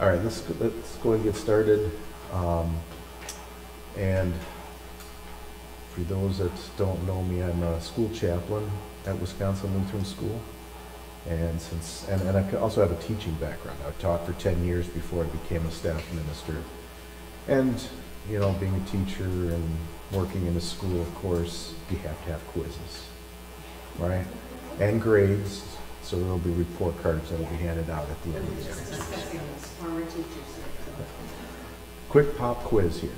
All right, let's, let's go and get started. Um, And for those that don't know me, I'm a school chaplain at Wisconsin Lutheran School. And since, and, and I also have a teaching background. I taught for ten years before I became a staff minister. And, you know, being a teacher and working in a school, of course, you have to have quizzes, right? And grades, so there'll be report cards that'll be handed out at the end of the year. Quick pop quiz here.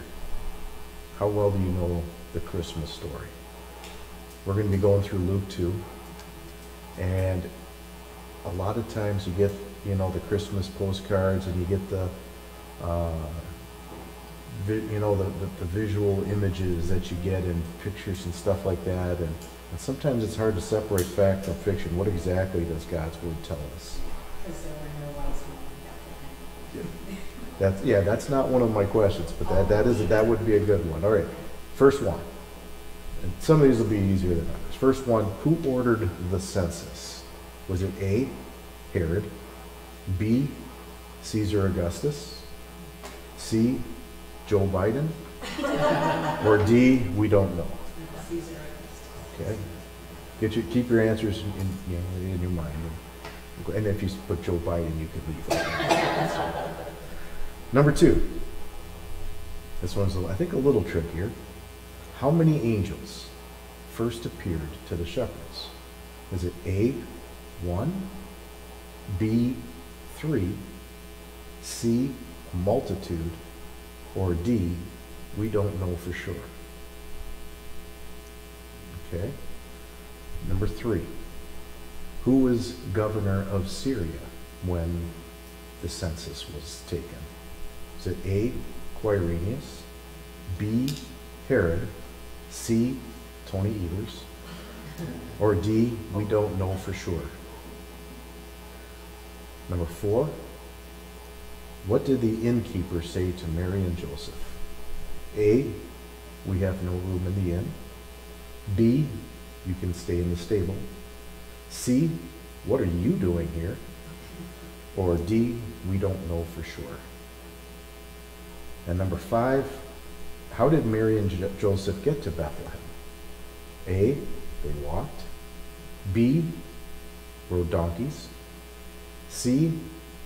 How well do you know the Christmas story? We're going to be going through Luke 2. And a lot of times you get, you know, the Christmas postcards and you get the, uh, you know, the, the, the visual images that you get in pictures and stuff like that. And, and sometimes it's hard to separate fact from fiction. What exactly does God's Word tell us? Because there were no wise men back then. That's, yeah, that's not one of my questions, but that, that is, that would be a good one. All right, first one. And some of these will be easier than others. First one, who ordered the census? Was it A, Herod, B, Caesar Augustus, C, Joe Biden, or D, we don't know? Okay? Get your, keep your answers in, in, you know, in your mind. And if you put Joe Biden, you could leave. Number two. This one's, I think, a little trickier. How many angels first appeared to the shepherds? Is it A, one, B, three, C, multitude, or D, we don't know for sure? Okay. Number three. Who was governor of Syria when the census was taken? Is it A, Quirinius, B, Herod, C, Tony Evers, or D, we don't know for sure? Number four. What did the innkeeper say to Mary and Joseph? A, we have no room in the inn. B, you can stay in the stable. C, what are you doing here? Or D, we don't know for sure. And number five, how did Mary and Jo- Joseph get to Bethlehem? A, they walked. B, rode donkeys. C,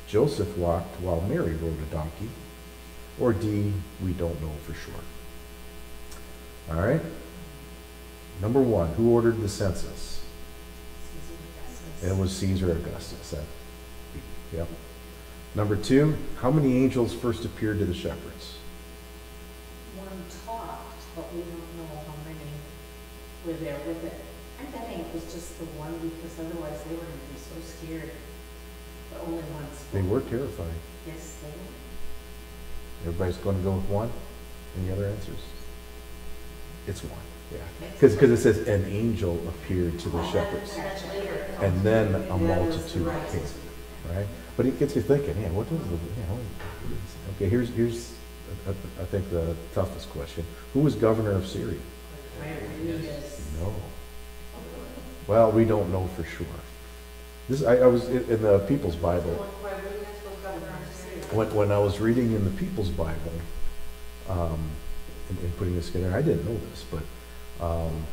Joseph walked while Mary rode a donkey. Or D, we don't know for sure. All right? Number one, who ordered the census? Caesar It was Caesar Augustus. That, yep. Number two, how many angels first appeared to the shepherds? One talked, but we don't know how many were there with it. I'm betting it was just the one because otherwise they were gonna be so scared. The only ones. They were terrified. Yes, they were. Everybody's going to go with one? Any other answers? It's one, yeah. Because it says, an angel appeared to the shepherds, and then a multitude came, right? But it gets you thinking, yeah, what is the, know, okay, here's, here's, uh, I think the toughest question. Who was governor of Syria? No. Well, we don't know for sure. This, I, I was in, the People's Bible, when, when I was reading in the People's Bible, um, and, and putting this together, I didn't know this, but, um,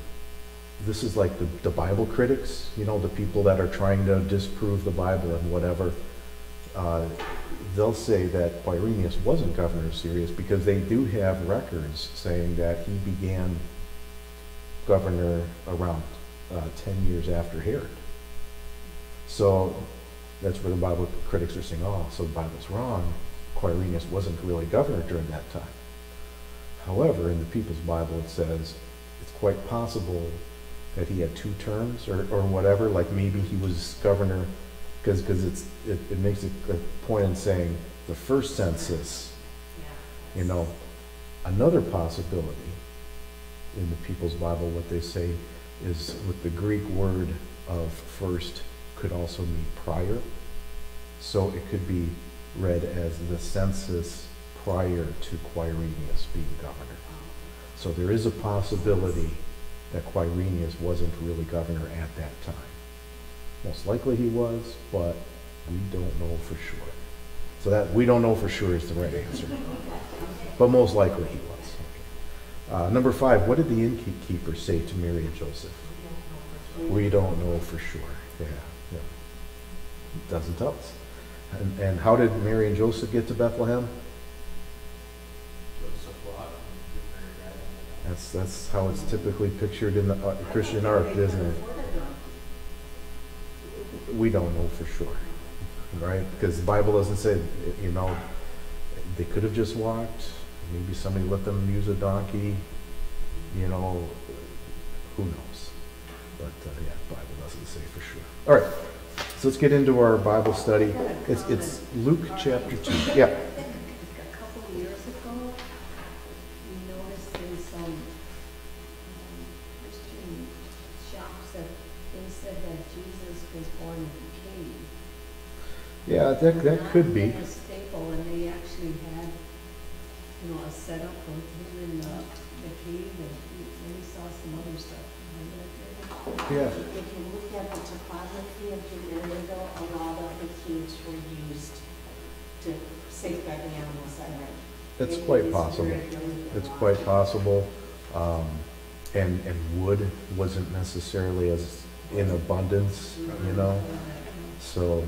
this is like the, the Bible critics, you know, the people that are trying to disprove the Bible and whatever. Uh, they'll say that Quirinius wasn't governor of Syria because they do have records saying that he began governor around uh, 10 years after Herod. So that's where the Bible critics are saying, oh, so the Bible's wrong. Quirinius wasn't really governor during that time. However, in the People's Bible, it says quite possible that he had two terms or, or whatever, like maybe he was governor, because it's it, it makes a, a point in saying the first census, Yeah. you know, another possibility in the People's Bible, what they say is with the Greek word of first could also mean prior. So it could be read as the census prior to Quirinius being governor. So there is a possibility that Quirinius wasn't really governor at that time. Most likely he was, but we don't know for sure. So that, we don't know for sure is the right answer. But most likely he was. Uh, number five, what did the innkeeper say to Mary and Joseph? We don't know for sure. Yeah, yeah. Doesn't tell us. And, and how did Mary and Joseph get to Bethlehem? That's, that's how it's typically pictured in the uh, Christian art, isn't it? We don't know for sure, right? Because the Bible doesn't say, you know, they could have just walked. Maybe somebody let them use a donkey. You know, who knows? But uh, yeah, the Bible doesn't say for sure. All right, so let's get into our Bible study. It's it's Luke chapter two. Yeah. Yeah, that that could be. A staple, and they actually had, you know, a setup with him in the, the cave, and we- then we saw some other stuff. Remember that, Jerry? Yeah. If you look at the topography of Maryville, a lot of the caves were used to safeguard the animals at night. It's It quite possible. very, It's quite possible. Um, and, and wood wasn't necessarily as in abundance, you know? So,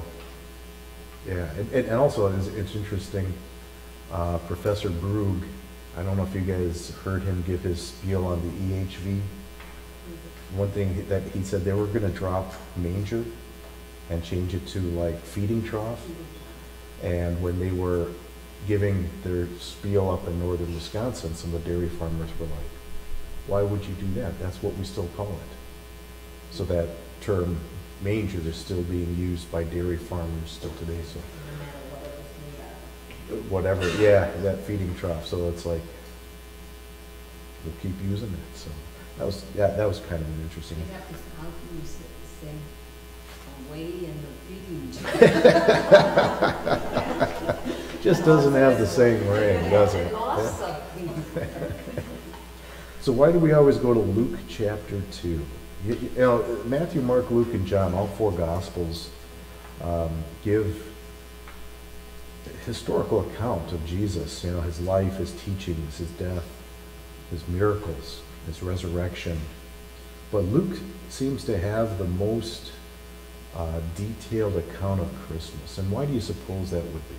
yeah, and, and also it's, it's interesting, uh, Professor Brug, I don't know if you guys heard him give his spiel on the EHV. One thing that he said, they were gonna drop manger and change it to like feeding trough. And when they were giving their spiel up in northern Wisconsin, some of the dairy farmers were like, why would you do that? That's what we still call it. So that term manger is still being used by dairy farmers still today, so No matter what it was made of. whatever, yeah, that feeding trough, so it's like, we'll keep using it, so. That was, yeah, that was kind of an interesting. They have this confused, say, away in the feeding. Just doesn't have the same ring, does it? Yeah. So why do we always go to Luke chapter two? You, you know, Matthew, Mark, Luke, and John, all four gospels, um, give historical account of Jesus, you know, his life, his teachings, his death, his miracles, his resurrection. But Luke seems to have the most uh, detailed account of Christmas. And why do you suppose that would be?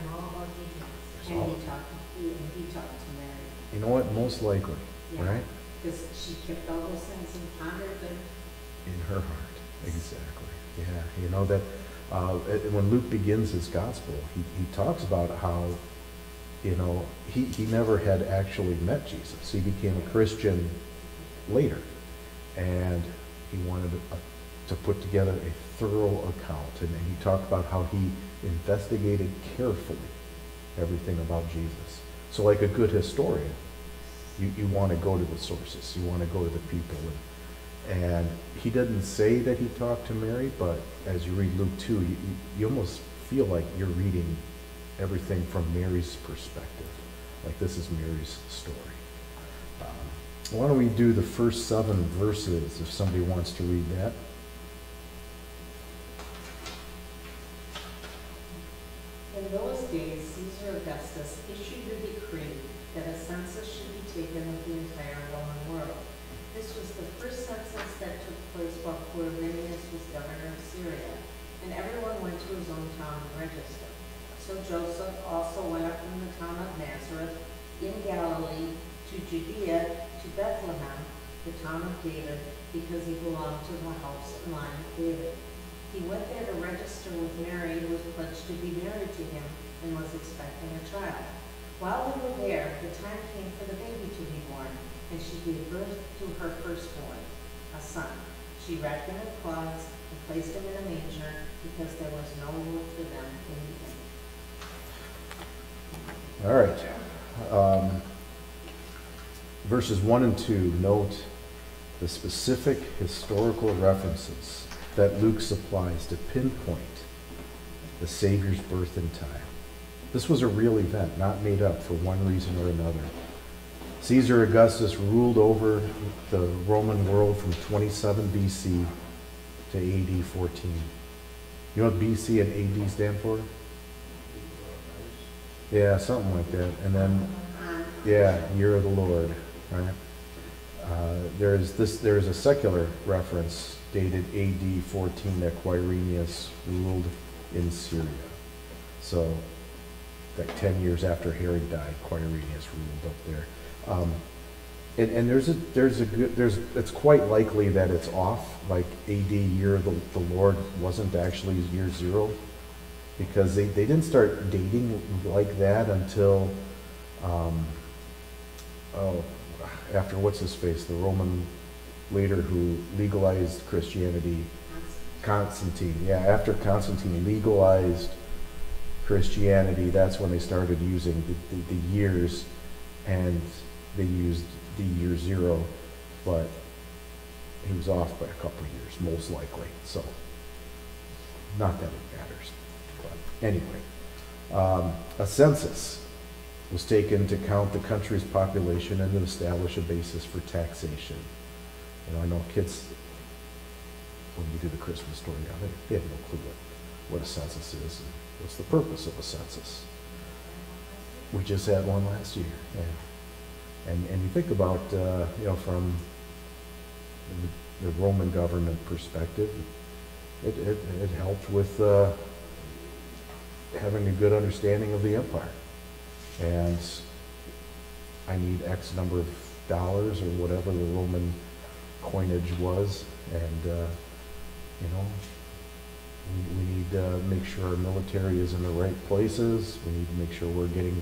And all about details. And he talked, he, and he talked to Mary. You know what? Most likely, Yeah. right? Because she kept all those things and pondered them. In her heart, exactly. Yeah, you know that uh, when Luke begins his gospel, he, he talks about how, you know, he, he never had actually met Jesus. He became a Christian later, and he wanted to, to put together a thorough account. And, and he talked about how he investigated carefully everything about Jesus. So, like a good historian, you, you want to go to the sources. You want to go to the people. And, and he doesn't say that he talked to Mary, but as you read Luke 2, you, you, almost feel like you're reading everything from Mary's perspective. Like this is Mary's story. Um, why don't we do the first seven verses if somebody wants to read that? In those days, Joseph also went up from the town of Nazareth in Galilee to Judea to Bethlehem, the town of David, because he belonged to the house and line of David. He went there to register with Mary, who was pledged to be married to him and was expecting a child. While they were there, the time came for the baby to be born, and she gave birth to her firstborn, a son. She wrapped him in cloths and placed him in a manger because there was no room for them in the inn. All right. Um, verses 1 and 2 note the specific historical references that Luke supplies to pinpoint the Savior's birth and time. This was a real event, not made up for one reason or another. Caesar Augustus ruled over the Roman world from 27 BC to AD 14. You know what BC and AD stand for? Yeah, something like that. And then, yeah, year of the Lord, right? Uh, there's this, there's a secular reference dated AD 14 that Quirinius ruled in Syria. So, like 10 years after Herod died, Quirinius ruled up there. Um, and, and there's a, there's a good, there's, it's quite likely that it's off, like AD year of the, the Lord wasn't actually year zero. Because they, they didn't start dating like that until, um, oh, after what's his face, the Roman leader who legalized Christianity, Constantine. Yeah, after Constantine legalized Christianity, that's when they started using the, the, the years, and they used the year zero, but he was off by a couple years, most likely. So, not that it matters. Anyway, um, a census was taken to count the country's population and to establish a basis for taxation. Know, I know kids, when you do the Christmas story they, have no clue what, what a census is and what's the purpose of a census. We just had one last year, yeah. And, and you think about, uh, you know, from the, the Roman government perspective, it, it, it helped with, uh, having a good understanding of the empire. And I need X number of dollars or whatever the Roman coinage was, and, uh, you know, we, we need to make sure our military is in the right places, we need to make sure we're getting,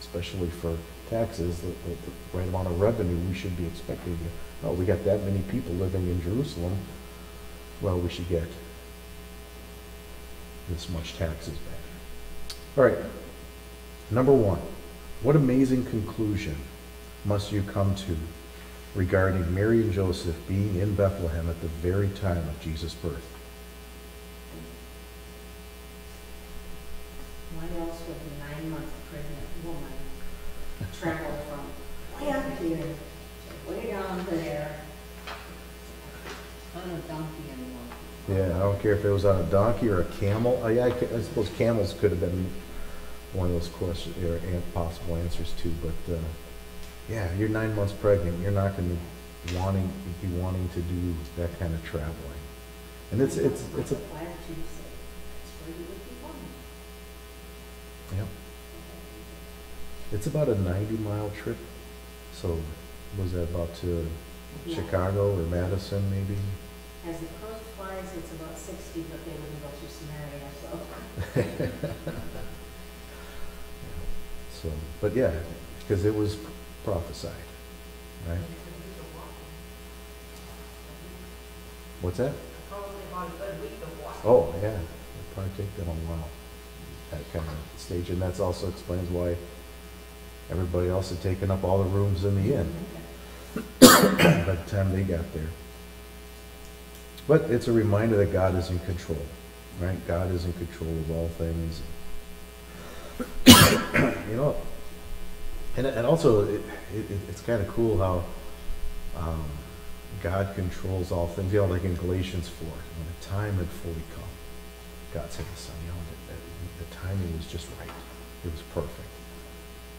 especially for taxes, the, the, the right amount of revenue we should be expecting. Oh, we got that many people living in Jerusalem, well, we should get this much taxes back. All right, number one, what amazing conclusion must you come to regarding Mary and Joseph being in Bethlehem at the very time of Jesus' birth? Why else would a nine-month pregnant woman travel from way up here to way down there? Yeah, I don't care if it was on a donkey or a camel. I, I, I suppose camels could have been one of those questions or possible answers too. But uh, yeah, you're nine months pregnant. You're not going to wanting be wanting to do that kind of traveling. And it's it's it's a Like Flag to say, that's where you would be born. yeah, it's about a 90 mile trip. So was that about to. Chicago or Madison maybe? As the crow flies, it's about sixty, but they wouldn't go through Samaria, so. So, but yeah, because it was prophesied, right? What's that? Oh, yeah, it'd probably take them a while, that kind of stage, and that's also explains why everybody else had taken up all the rooms in the inn by the time they got there. But it's a reminder that God is in control, right? God is in control of all things. You know, and, and also, it, it, it's kind of cool how, um, God controls all things, you know, like in Galatians four, when the time had fully come, God sent his son, you know, the, the, the timing was just right. It was perfect.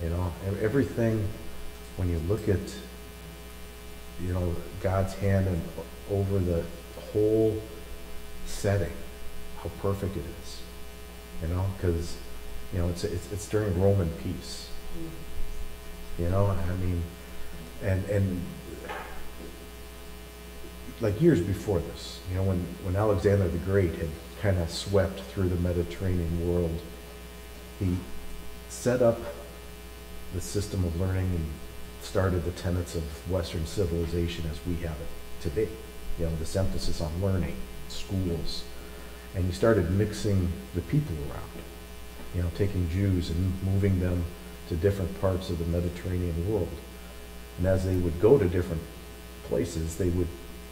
You know, everything, when you look at, you know, God's hand and over the whole setting, how perfect it is. You know, because, you know, it's, it's, it's during Roman peace. You know, I mean, and, and like years before this, you know, when, when Alexander the Great had kind of swept through the Mediterranean world, he set up the system of learning and started the tenets of Western civilization as we have it today. You know, this emphasis on learning, schools, and he started mixing the people around. You know, taking Jews and moving them to different parts of the Mediterranean world. And as they would go to different places, they would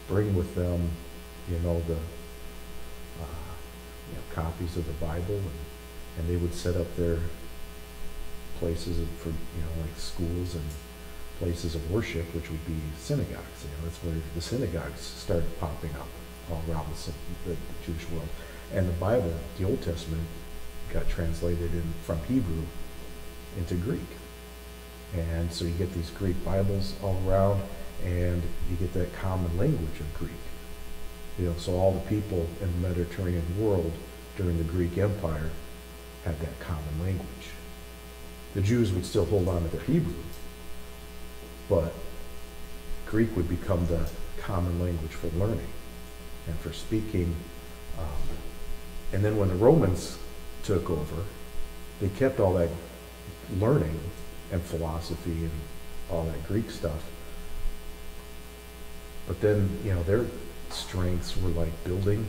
bring with them, you know, the uh, you know, copies of the Bible, and, and they would set up their places for, you know, like schools and places of worship, which would be synagogues. You know, that's where the synagogues started popping up all around the, the, Jewish world. And the Bible, the Old Testament, got translated in from Hebrew into Greek. And so you get these Greek Bibles all around, and you get that common language of Greek. You know, so all the people in the Mediterranean world during the Greek Empire had that common language. The Jews would still hold on to their Hebrew, but Greek would become the common language for learning and for speaking. Um, and then when the Romans took over, they kept all that learning and philosophy and all that Greek stuff. But then, you know, their strengths were like building,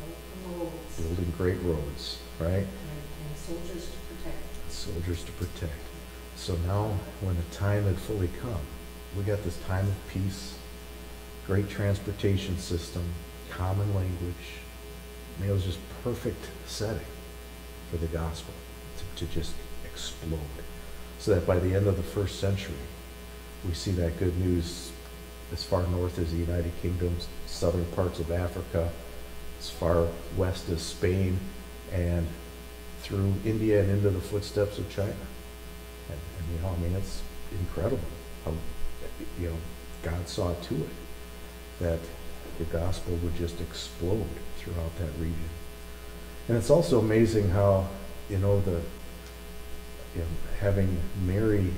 Built the roads building great roads, right? and, and soldiers to protect. Soldiers to protect. So now, when the time had fully come, we got this time of peace, great transportation system, common language. I mean, it was just perfect setting for the gospel to, to just explode. So that by the end of the first century, we see that good news as far north as the United Kingdom, southern parts of Africa, as far west as Spain, and through India and into the footsteps of China. And, and you know, I mean, it's incredible how, you know, God saw to it that the gospel would just explode throughout that region. And it's also amazing how, you know, the, you know, having Mary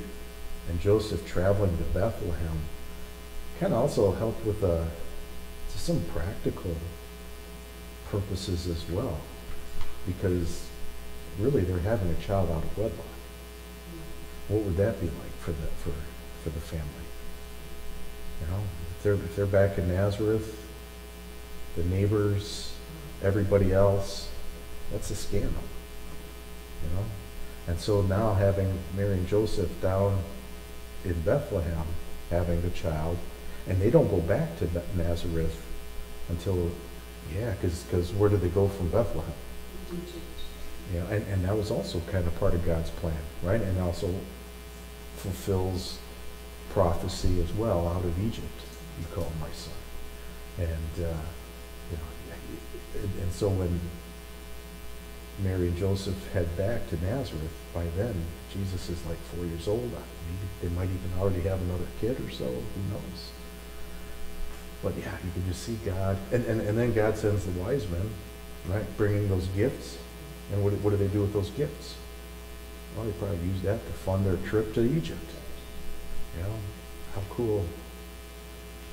and Joseph traveling to Bethlehem of also helped with uh, some practical purposes as well. Because really they're having a child out of wedlock. What would that be like for the, for, for the family? You know, if they're, if they're back in Nazareth, the neighbors, everybody else, that's a scandal. You know? And so now having Mary and Joseph down in Bethlehem, having the child, and they don't go back to Nazareth until, yeah, because where do they go from Bethlehem? Egypt. You know, and, and that was also kind of part of God's plan, right? And also fulfills prophecy as well out of Egypt. You call my son. And, uh, you know, and, and so when Mary and Joseph head back to Nazareth, by then Jesus is like four years old. They might even already have another kid or so. Who knows? But yeah, you can just see God. And, and, and then God sends the wise men, right, bringing those gifts. And what, what do they do with those gifts? Well, they probably use that to fund their trip to Egypt. You know, how cool.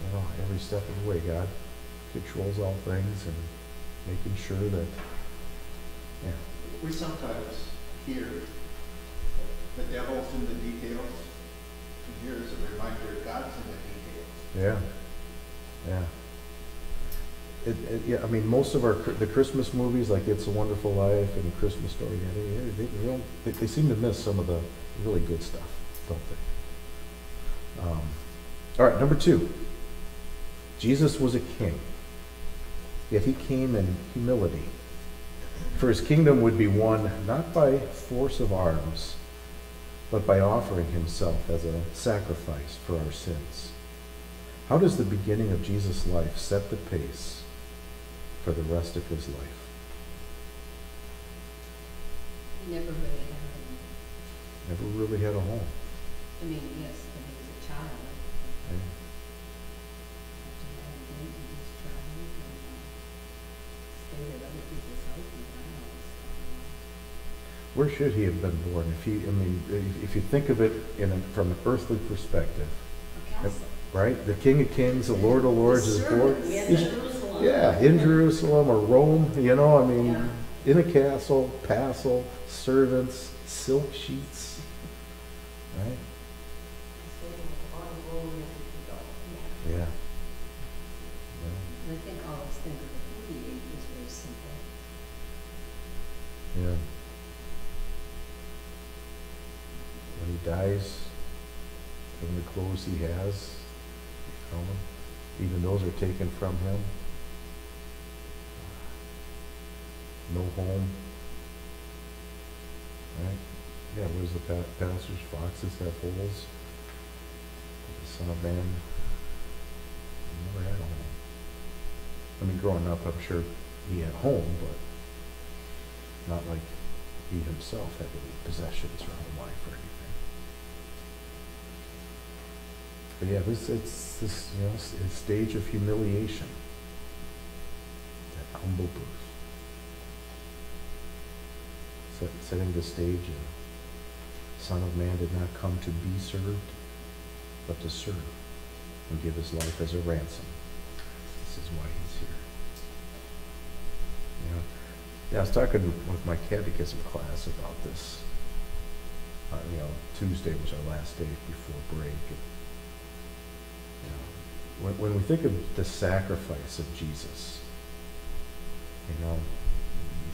You know, every step of the way, God controls all things and making sure that, yeah, We sometimes hear the devil's in the details. And here's a reminder, God's in the details. yeah, yeah. It, it, yeah, I mean, most of our, the Christmas movies, like It's a Wonderful Life and Christmas Story, yeah, they, they, don't, they, they seem to miss some of the really good stuff, don't they? Um, all right, number two. Jesus was a king, yet he came in humility. For his kingdom would be won not by force of arms, but by offering himself as a sacrifice for our sins. How does the beginning of Jesus' life set the pace for the rest of his life? He never really had a, home. Never really had a home. I mean, yes, when he was a child, right? after he had a baby, he was trying and, stayed at other people's houses, Where should he have been born? If he, I mean, if, if you think of it in a, from an earthly perspective, right? The King of Kings, the Lord of Lords is born. We had He's- Jerusalem. Yeah, in Jerusalem or Rome, you know, I mean, Yeah. in a castle, castle, servants, silk sheets, right? Yeah. Yeah. And I think all of us think of the food he was very simple. Yeah. When he dies, and the clothes he has, you know, even those are taken from him. no home. Right? Yeah, where's the pastors? Foxes have holes. The son of man never had a home. I mean, growing up, I'm sure he had home, but not like he himself had any possessions or home life or anything. But yeah, this it's this you know stage of humiliation, that humble birth. Setting the stage and Son of Man did not come to be served, but to serve and give his life as a ransom. This is why he's here. You know, yeah, I was talking with my catechism class about this. Uh, you know, Tuesday was our last day before break. And, you know, when, when we think of the sacrifice of Jesus, you know,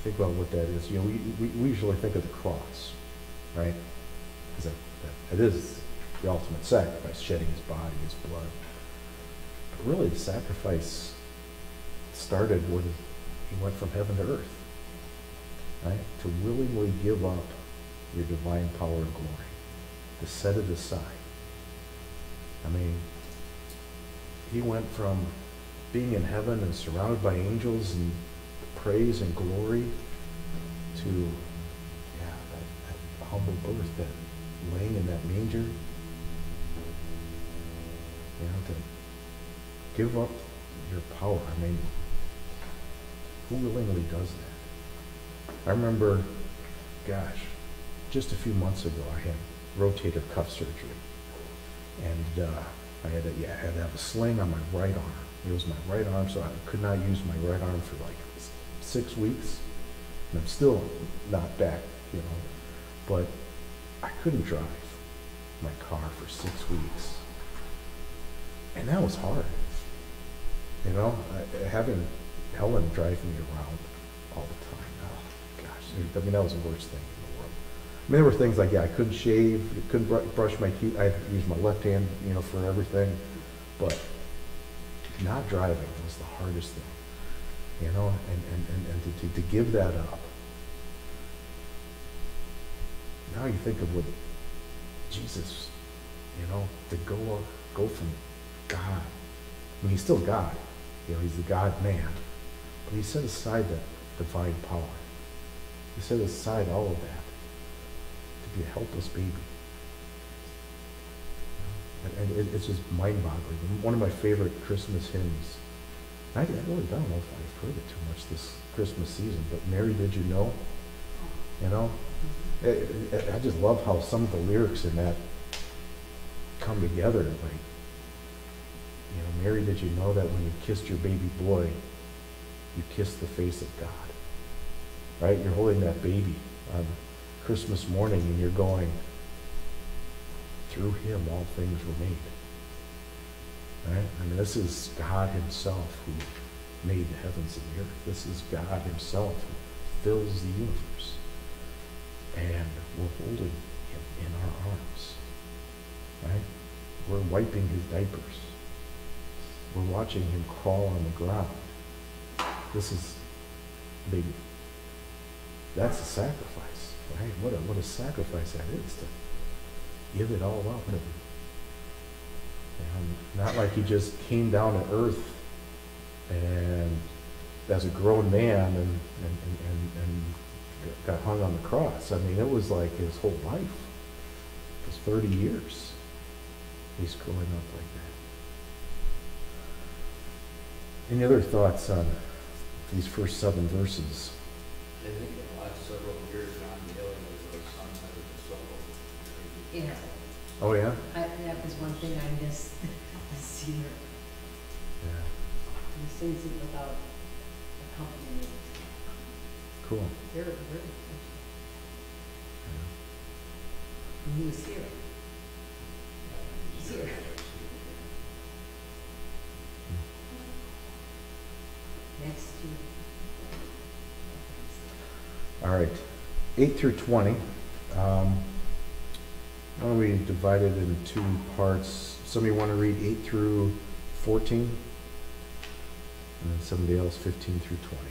think about what that is. You know, we, we, we usually think of the cross, right? Because that, that, that is the ultimate sacrifice, shedding his body, his blood. But really, the sacrifice started when he went from heaven to earth, right? To willingly give up your divine power and glory, to set it aside. I mean, he went from being in heaven and surrounded by angels and praise and glory to, yeah, that, that humble birth, that laying in that manger. You know, to give up your power. I mean, who willingly does that? I remember, gosh, just a few months ago, I had rotator cuff surgery. And uh, I had to, yeah, I had to have a sling on my right arm. It was my right arm, so I could not use my right arm for like six weeks. And I'm still not back, you know. But I couldn't drive my car for six weeks. And that was hard. You know, I, having Helen drive me around all the time. Oh, gosh. I mean, that was the worst thing in the world. I mean, there were things like, yeah, I couldn't shave, couldn't br- brush my teeth. I had to use my left hand, you know, for everything. But not driving was the hardest thing, you know, and, and, and, and to, to, to give that up. Now you think of what Jesus, you know, to go, go from God. I mean, he's still God. You know, he's the God man. But he set aside that divine power. He set aside all of that to be a helpless baby. And, and it, it's just mind-boggling. One of my favorite Christmas hymns. I, I really don't know if I've heard it too much this Christmas season, but Mary, did you know? You know, mm-hmm. I, I- I just love how some of the lyrics in that come together. Like, you know, Mary, did you know that when you kissed your baby boy, you kissed the face of God? Right? You're holding that baby on Christmas morning and you're going, through him all things were made. I mean, this is God himself who made the heavens and the earth. This is God himself who fills the universe. And we're holding him in our arms. Right? We're wiping his diapers. We're watching him crawl on the ground. This is big. That's a sacrifice, right? What a what a sacrifice that is to give it all up. And, and not like he just came down to earth and as a grown man and, and, and, and, and got hung on the cross. I mean, it was like his whole life. It was 30 years. He's growing up like that. Any other thoughts on these first seven verses? I think in the last several years, John Daly was the son of the solo. Yeah, Oh, yeah? I, that was one thing I missed this year. Yeah. He sings it without accompaniment. Cool. Very, very touching. And he was here. He's here. Next year. All right, eight through twenty. Um, why don't we divide it into two parts? Somebody want to read 8 through 14? And somebody else 15 through 20.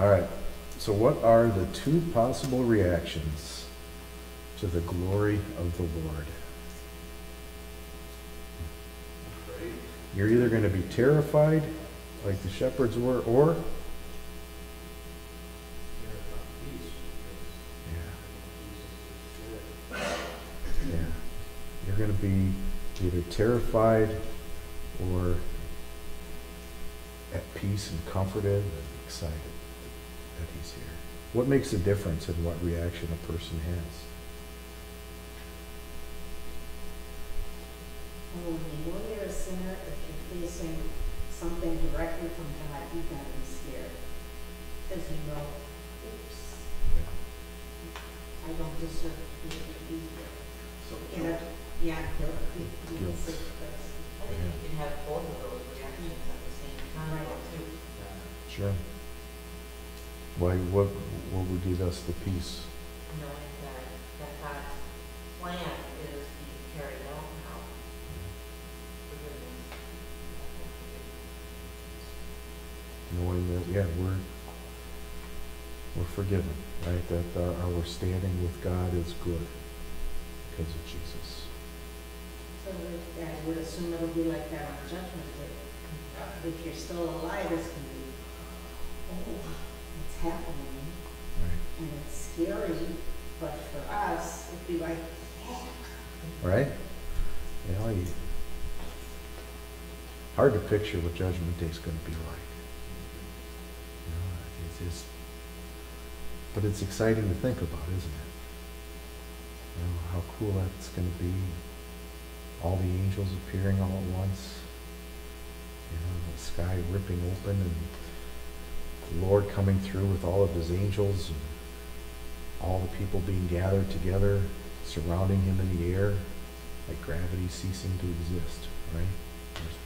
All right, so what are the two possible reactions to the glory of the Lord? You're either going to be terrified, like the shepherds were, or? Yeah, you're going to be either terrified or at peace and comforted and excited that He's here. What makes a difference in what reaction a person has? Oh, when you know you're a sinner, if you're facing something directly from God, you gotta be scared. Cause you know, oops, I don't deserve to be to be here. So You know, yeah, guilt, you you can Guilt. say. I think you can have both of those reactions at the same time, too. Sure. Why, what, what would give us the peace? knowing that, that God's plan is being carried out now. Forgiveness. knowing that, yeah, we're, we're forgiven, right? That our, our standing with God is good because of Jesus. So with that, I would assume it'll be like that on judgment day. If you're still alive, it's gonna be, oh, it's happening, Right? and it's scary, but for us, it'd be like, yeah. Right? You know, you, hard to picture what Judgment Day is going to be like. You know, it's just, but it's exciting to think about, isn't it? You know, how cool that's going to be. All the angels appearing all at once. You know, the sky ripping open and the Lord coming through with all of his angels and all the people being gathered together, surrounding him in the air, like gravity ceasing to exist, right? Just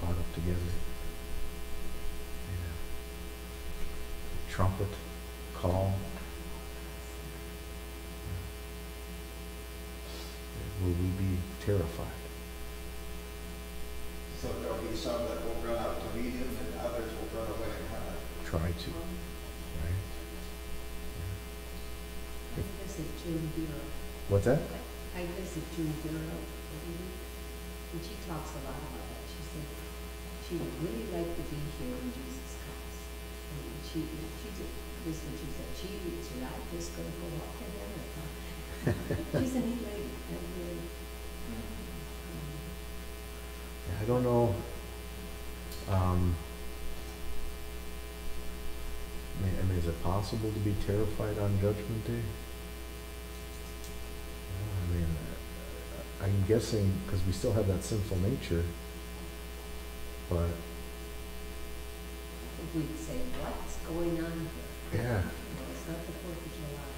caught up together. Yeah. Trumpet call. Will we be terrified? So there'll be some that will run out to meet him and others will run away. Try to, right? June What's that? I visit June Bureau, and she talks a lot about that. She said she would really like to be here when Jesus comes. And she, she did, this is what she said, she is not just gonna go up to him and come. She's a neat lady, I really, um, Yeah, I don't know. Um, I mean, I mean, is it possible to be terrified on Judgment Day? I mean, uh, I'm guessing because we still have that sinful nature, but we'd say, what's going on here? yeah, You know, it's not the Fourth of July.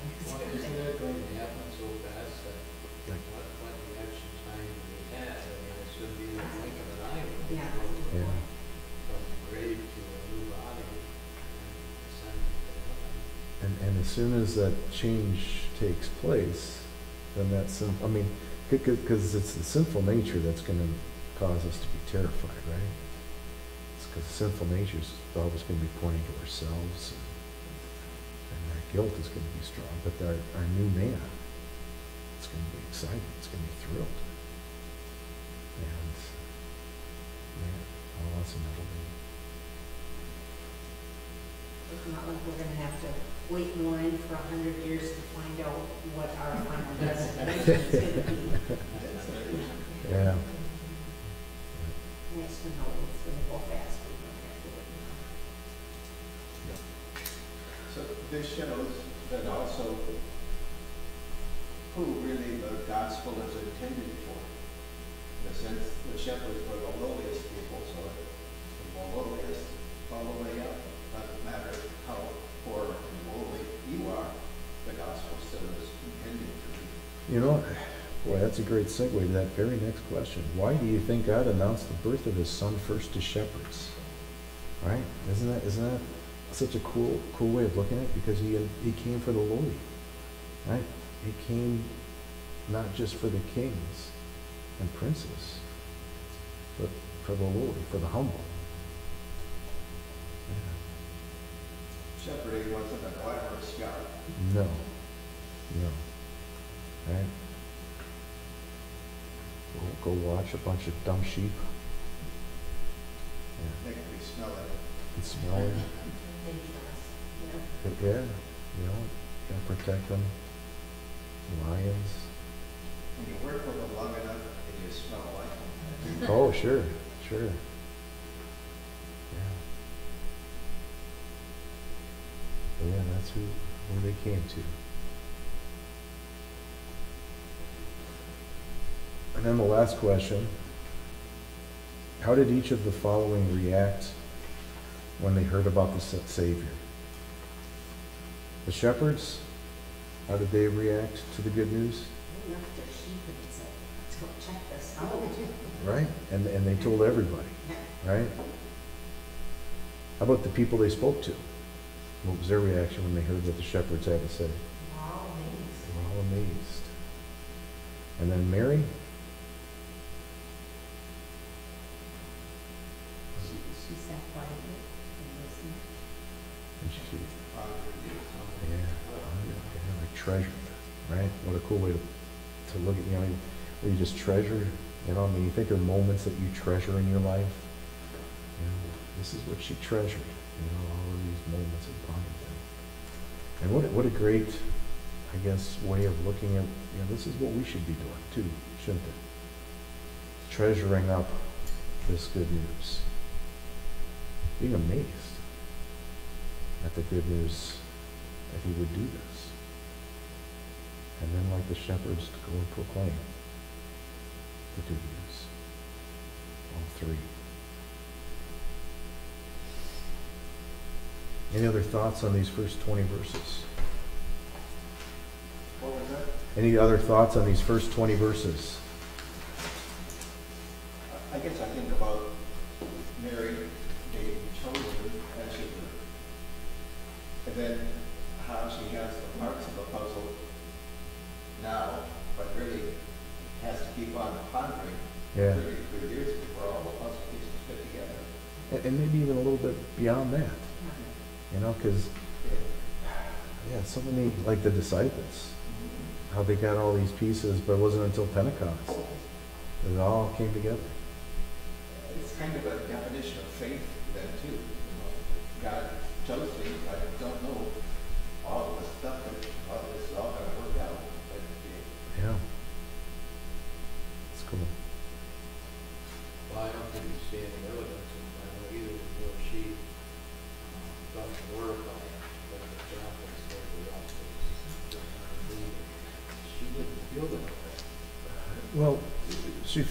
As soon as that change takes place, then that sin. I mean, because it's the sinful nature that's going to cause us to be terrified, right? It's because sinful nature is always going to be pointing to ourselves, and, and guilt is going to be strong. But our, our new man, it's going to be exciting. It's going to be thrilled. And man, oh, that's another day. It's not like we're gonna have to wait in line for a hundred years to find out what our final destination is gonna be. Yeah. Nice to know it's gonna go fast, we don't have to wait. So this shows that also who really the gospel is intended for. In a sense, the shepherds were the lowliest people, so the lowliest all the way up, You know, boy, that's a great segue to that very next question. Why do you think God announced the birth of his son first to shepherds? Right? Isn't that, isn't that such a cool, cool way of looking at it? Because he, he came for the lowly. Right? He came not just for the kings and princes, but for the lowly, for the humble. Yeah. Shepherding wasn't a glamorous job. No. No. Right? Go, go watch a bunch of dumb sheep. Yeah. They could be smelly. And smelling. But yeah, you know, gotta protect them. Lions. When you work with them long enough, and you smell like them. Oh, sure, sure. Yeah. Yeah, that's who, who they came to. And then the last question. How did each of the following react when they heard about the Savior? The shepherds, how did they react to the good news? They left their sheep and said, let's go check this out. Right? And, and they told everybody, right? How about the people they spoke to? What was their reaction when they heard what the shepherds had to say? They were all amazed. And then Mary? Like right? What a cool way to, to look at, you know, where you just treasure, you know, I mean, you think of moments that you treasure in your life. You know, this is what she treasured, you know, all of these moments of time. And what, what a great, I guess, way of looking at, you know, this is what we should be doing too, shouldn't it? Treasuring up this good news. Being amazed at the good news that he would do this. And then like the shepherds to go and proclaim the good news. All three. Any other thoughts on these first 20 verses? What was that? Any other thoughts on these first 20 verses? The disciples, how they got all these pieces, but it wasn't until Pentecost that it all came together. It's kind of a definition of faith then too. God tells me, I don't know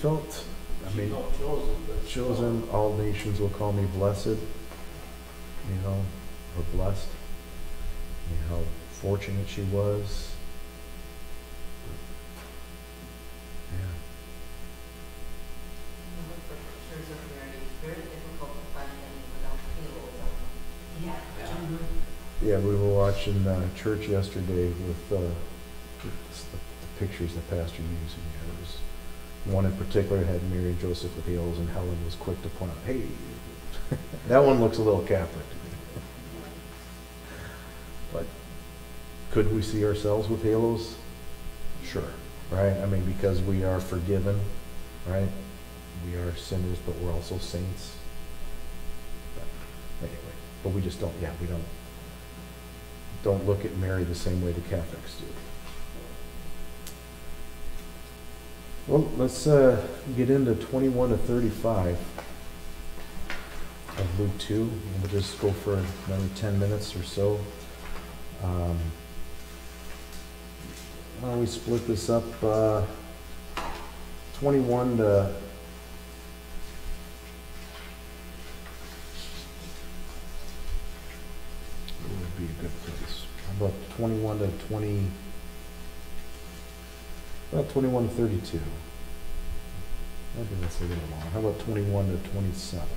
felt, I mean, felt chosen, but. chosen, all nations will call me blessed, you know, or blessed. You know, how fortunate she was. Yeah. We were watching uh, church yesterday with uh, the, the pictures that Pastor used. And yeah, there was one in particular had Mary and Joseph with halos, and Helen was quick to point out, "Hey, that one looks a little Catholic to me." But could we see ourselves with halos? Sure, right? I mean, because we are forgiven, right? We are sinners, but we're also saints. But anyway, but we just don't. Yeah, we don't don't look at Mary the same way the Catholics do. Well, let's uh, get into 21 to 35 of Luke 2. and We'll just go for another 10 minutes or so. Um, why don't we split this up uh, twenty-one to what would be a good place? About twenty-one to twenty? About twenty-one to thirty-two. Maybe that's a little long. How about twenty-one to twenty-seven?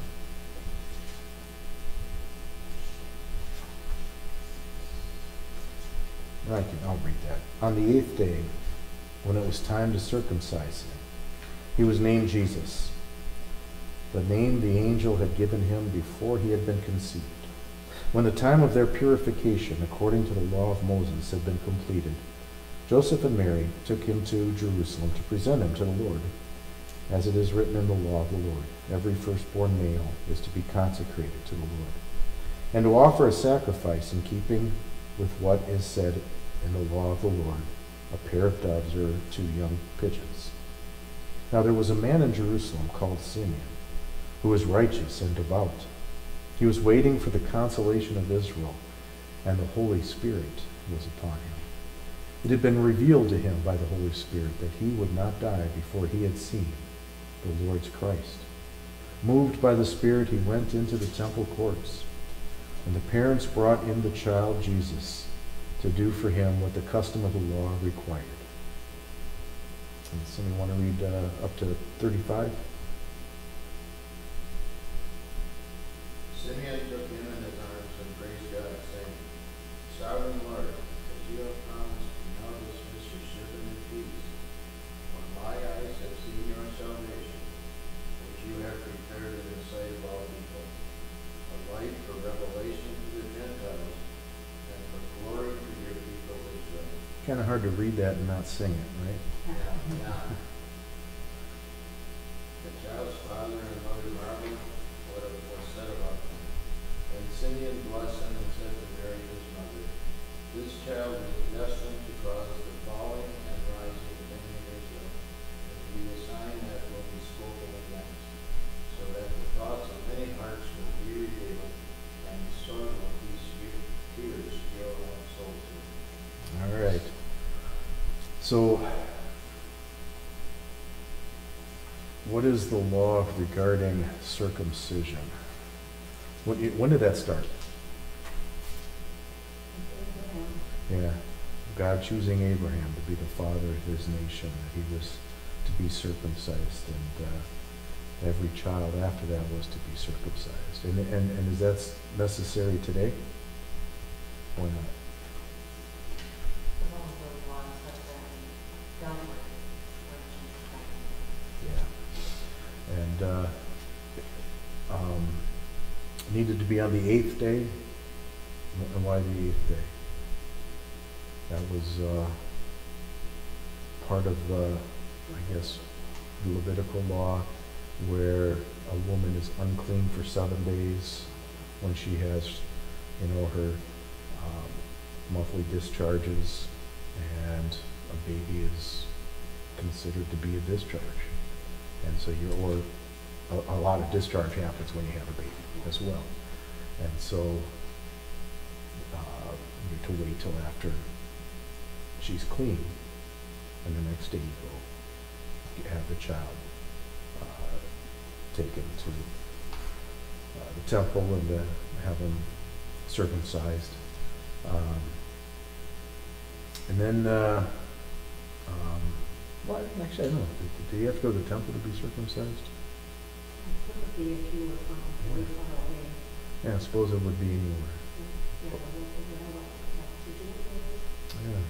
I can, I'll read that. On the eighth day, when it was time to circumcise him, he was named Jesus, the name the angel had given him before he had been conceived. When the time of their purification, according to the law of Moses, had been completed, Joseph and Mary took him to Jerusalem to present him to the Lord. As it is written in the law of the Lord, every firstborn male is to be consecrated to the Lord, and to offer a sacrifice in keeping with what is said in the law of the Lord, a pair of doves or two young pigeons. Now there was a man in Jerusalem called Simeon, who was righteous and devout. He was waiting for the consolation of Israel, and the Holy Spirit was upon him. It had been revealed to him by the Holy Spirit that he would not die before he had seen the Lord's Christ. Moved by the Spirit, he went into the temple courts, and the parents brought in the child Jesus to do for him what the custom of the law required. And somebody want to read uh, up to 35? Simeon that and not sing it, right? So, what is the law regarding circumcision? When, when did that start? Yeah, God choosing Abraham to be the father of his nation, that he was to be circumcised, and uh, every child after that was to be circumcised. And, and, and is that necessary today? Why not? And uh, um, needed to be on the eighth day. And why the eighth day? That was uh, part of the, I guess, the Levitical law where a woman is unclean for seven days when she has, you know, her um, monthly discharges and a baby is considered to be a discharge. And so you're, or a, a lot of discharge happens when you have a baby as well. And so uh, to wait till after she's clean, and the next day you go have the child uh, taken to uh, the temple and uh, have him circumcised. Um, and then, uh, um, well, actually, I don't know. You have to go to the temple to be circumcised? Would be if you were from far away. Yeah, I suppose it would be anywhere. Yeah? Yeah.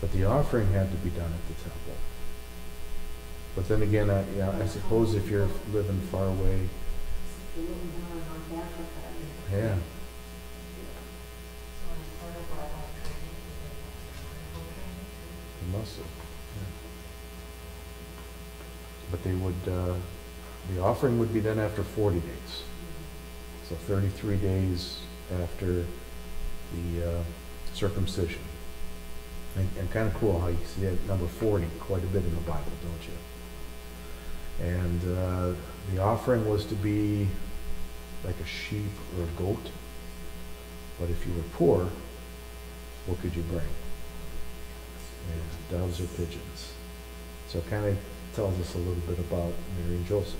But the offering had to be done at the temple. But then again, I, yeah, I suppose if you're living far away, Yeah. you- yeah part of our own training, we did medical training. You must have. yeah. But they would, uh, the offering would be done after 40 days. So 33 days after the uh, circumcision. And, and kind of cool how you see that number 40 quite a bit in the Bible, don't you? And uh, the offering was to be like a sheep or a goat. But if you were poor, what could you bring? Yeah, doves or pigeons. So kind of tells us a little bit about Mary and Joseph,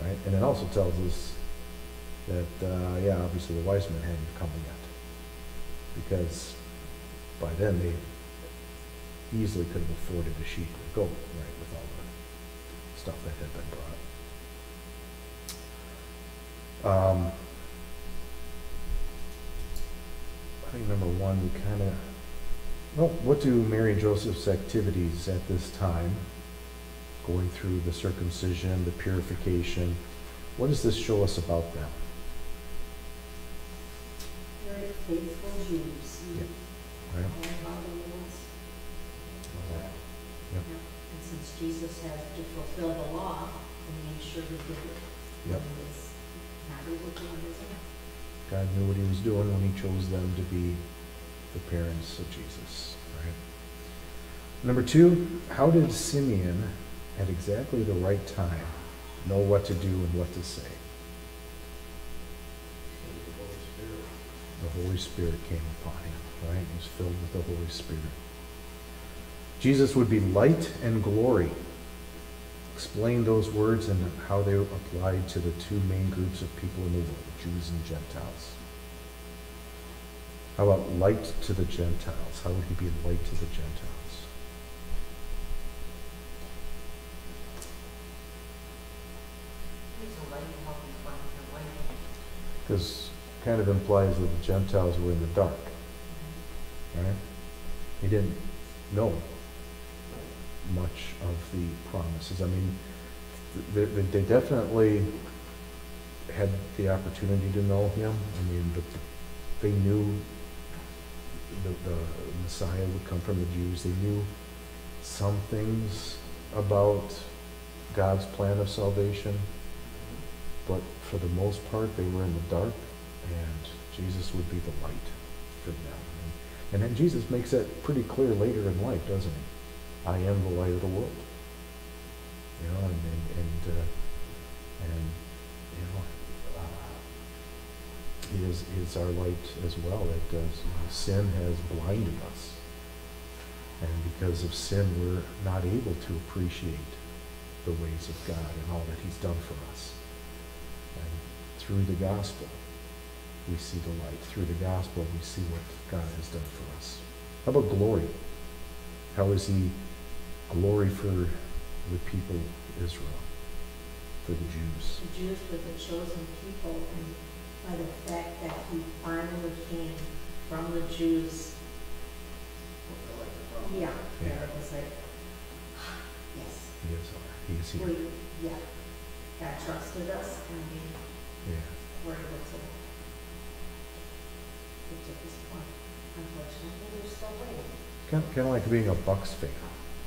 right? And it also tells us that, uh, yeah, obviously the wise men hadn't come yet. Because by then they easily could have afforded a sheep or goat, right, with all the stuff that had been brought. Um, I number one, we kind of, well, what do Mary and Joseph's activities at this time, going through the circumcision, the purification, what does this show us about them? Very faithful Jews. Yeah. Right? All about the Lord's Yep. And since Jesus had to fulfill the law, he made sure he did it. Yep. He was happy with the others. God knew what he was doing when he chose them to be the parents of Jesus, right? Number two, how did Simeon, at exactly the right time, know what to do and what to say? The Holy Spirit. Came upon him, right? He was filled with the Holy Spirit. Jesus would be light and glory. Explain those words and how they were applied to the two main groups of people in the world, Jews and Gentiles. How about light to the Gentiles? How would he be light to the Gentiles? He's a light to help you find your way. Because kind of implies that the Gentiles were in the dark, right? He didn't know much of the promises. I mean, they, they definitely had the opportunity to know him. I mean, they knew the, the Messiah would come from the Jews. They knew some things about God's plan of salvation, but for the most part, they were in the dark, and Jesus would be the light for them. And then Jesus makes that pretty clear later in life, doesn't he? I am the light of the world. You know, and and and, uh, and you know, uh, he is is our light as well. That uh, sin has blinded us, and because of sin, we're not able to appreciate the ways of God and all that He's done for us. And through the gospel, we see the light. Through the gospel, we see what God has done for us. How about glory? How is He glory for the people of Israel, for the Jews? The Jews were the chosen people, and by the fact that he finally came from the Jews, yeah, yeah, Yeah. it was like, yes, He is our, He is here. we, yeah, God trusted us, and we Yeah. were able to get to this point. Unfortunately, we're still waiting. Kind, kind of like being a Bucks fan,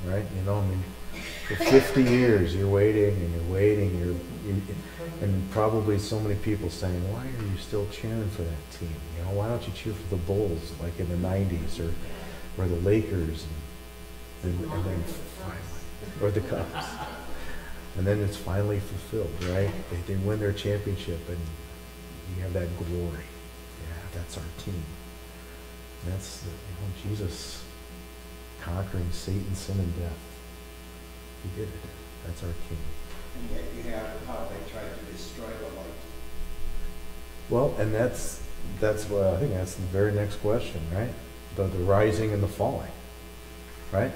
right? You know, I mean, for 50 years you're waiting and you're waiting, you're, you, and probably so many people saying, "Why are you still cheering for that team? You know, why don't you cheer for the Bulls like in the '90s or, or the Lakers?" And, and, and then finally, or the Cubs, and then it's finally fulfilled, right? They, they win their championship, and you have that glory. Yeah, that's our team. That's the, you know, Jesus conquering Satan, sin, and death. He did it. That's our King. And yet you have how they tried to destroy the light. Well, and that's that's what I think that's the very next question, right? The the rising and the falling, right?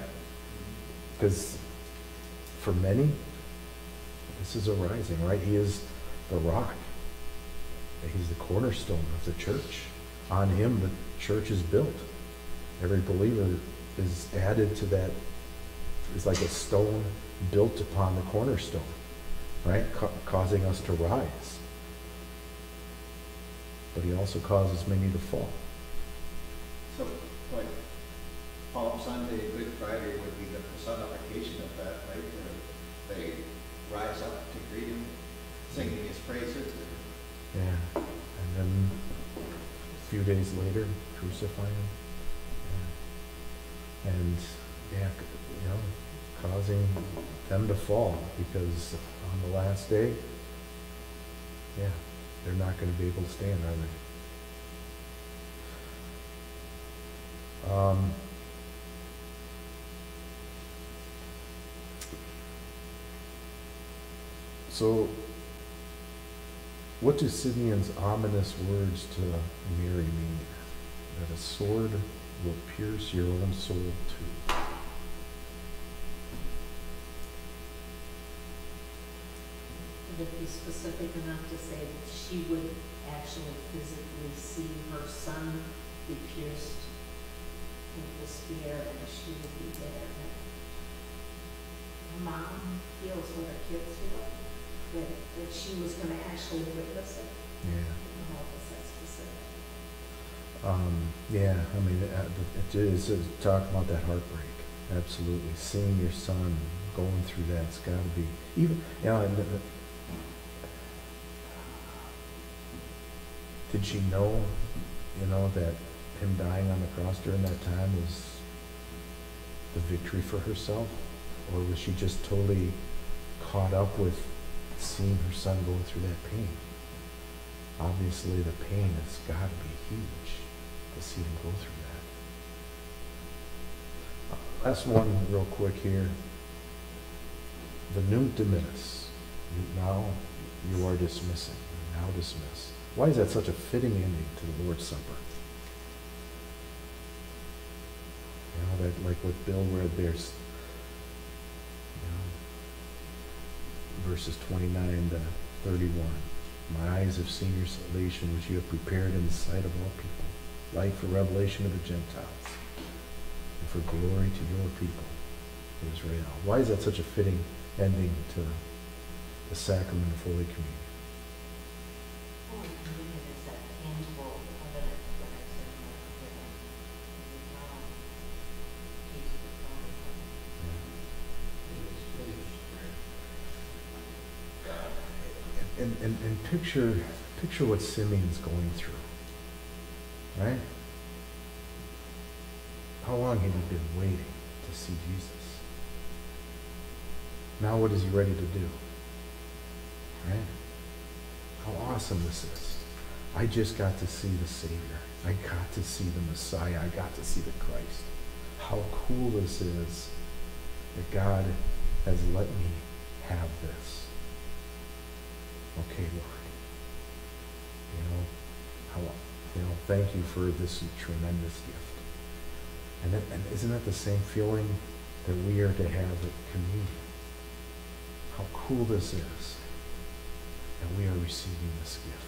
Because for many, this is arising, right? He is the rock. He's the cornerstone of the church. On him, the church is built. Every believer is added to that. It's like a stone built upon the cornerstone, right? Ca- causing us to rise but he also causes many to fall. So, like, Palm Sunday, Good Friday would be the personification of that, rise up to greet him, singing his praises. Yeah. And then a few days later, crucify him. Yeah. And, yeah, you know, causing them to fall because on the last day, yeah, they're not going to be able to stand, are they? Um, So, what do Simeon's ominous words to Mary mean? That a sword will pierce your own soul too. Would it be specific enough to say that she would actually physically see her son be pierced with the spear and she would be there? A mom feels what her kids feel, that, that she was gonna actually witness it. Yeah. I don't know if it's that specific. Um, yeah, I mean, uh, it is, it's talking about that heartbreak. Absolutely. Seeing your son going through that, it's got to be, even, you know, and, uh, did she know, you know, that him dying on the cross during that time was the victory for herself? Or was she just totally caught up with seeing her son going through that pain? Obviously, the pain has got to be huge to see him go through that. Uh, Last one, real quick here. The nunc dimittis. You- Now you are dismissing. Now dismiss. Why is that such a fitting ending to the Lord's Supper? You know, that like what Bill read there's you know, verses 29 to 31. My eyes have seen your salvation, which you have prepared in the sight of all people, light for revelation of the Gentiles, and for glory to your people, Israel. Why is that such a fitting ending to the sacrament of Holy Communion? Then it is that tangible evidence that it's in the forgiven. Um, peace with God. It's finished. And, and, picture, picture what Simeon's going through, right? How long had he been waiting to see Jesus? Now what is he ready to do? Right? How awesome this is. I just got to see the Savior. I got to see the Messiah. I got to see the Christ. How cool this is that God has let me have this. Okay, Lord. You know, how, you know, thank you for this tremendous gift. And, that, and isn't that the same feeling that we are to have at communion? How cool this is that we are receiving this gift.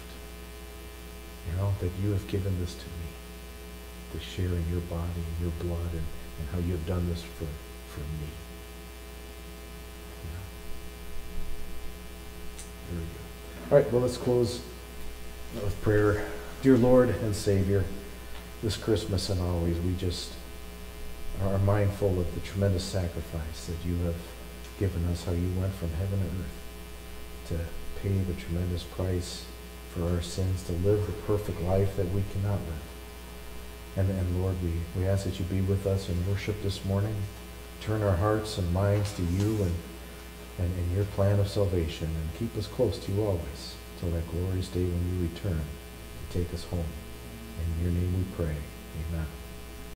You know, that you have given this to me to share in your body and your blood and, and how you have done this for, for me. You know? Very good. All right, well, let's close uh, with prayer. Dear Lord and Savior, this Christmas and always, we just are mindful of the tremendous sacrifice that you have given us, how you went from heaven to earth to pay the tremendous price for our sins, to live the perfect life that we cannot live. And, and Lord, we, we ask that you be with us in worship this morning. Turn our hearts and minds to you and, and, and your plan of salvation, and keep us close to you always, till that glorious day when you return to take us home. In your name we pray. Amen.